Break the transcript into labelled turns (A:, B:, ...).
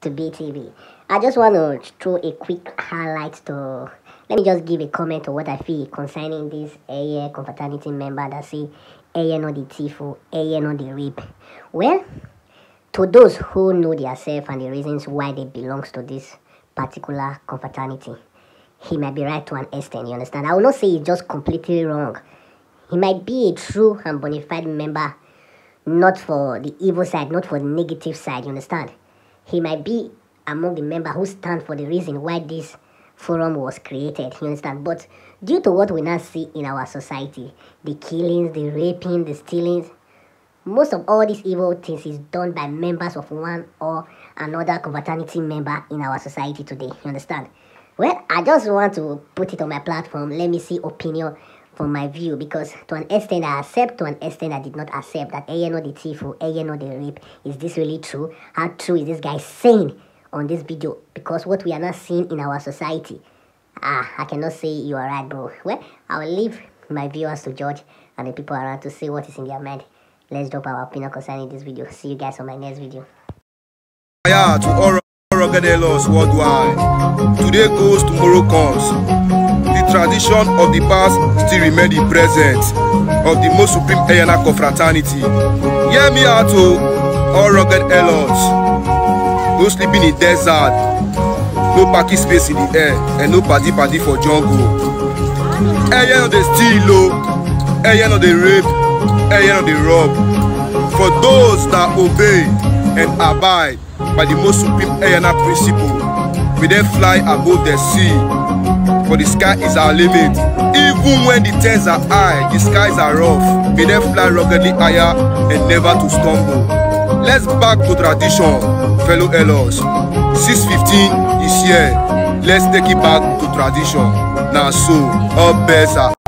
A: to BTV. I just want to throw a quick highlight to. Let me just give a comment to what I feel concerning this Eiye confraternity member that say Eiye no the Tifo, Eiye no the rape. Well, to those who know themselves and the reasons why they belongs to this particular confraternity, he might be right to an extent, you understand? I will not say it's just completely wrong. He might be a true and bona fide member, not for the evil side, not for the negative side, you understand? He might be among the members who stand for the reason why this forum was created, you understand? But due to what we now see in our society, the killings, the raping, the stealings, most of all these evil things is done by members of one or another confraternity member in our society today, you understand? Well, I just want to put it on my platform. Let me see opinion from my view because to an extent I accept, to an extent I did not accept that ANO the thief or ANO the rape. Is this really true? How true is this guy saying on this video? Because what we are not seeing in our society. Ah, I cannot say you are right, bro. Well, I will leave my viewers to judge and the people around to see what is in their mind. Let's drop our opinion concerning this video. See you guys on my next video.
B: Yeah, to all rugged worldwide. Today goes, tomorrow comes. Tradition of the past still remain the present of the most supreme Eyana confraternity. Hear me out to all rugged elots. No sleeping in desert, no parking space in the air, and no party party for jungle. Eya no dey steal o, Eya no dey rape, Eya no dey rob. For those that obey and abide by the most supreme Eyana principle. We then fly above the sea, for the sky is our limit. Even when the terms are high, the skies are rough. We then fly ruggedly higher and never to stumble. Let's back to tradition, fellow Elos. 615 is here. Let's take it back to tradition. Now so, all best are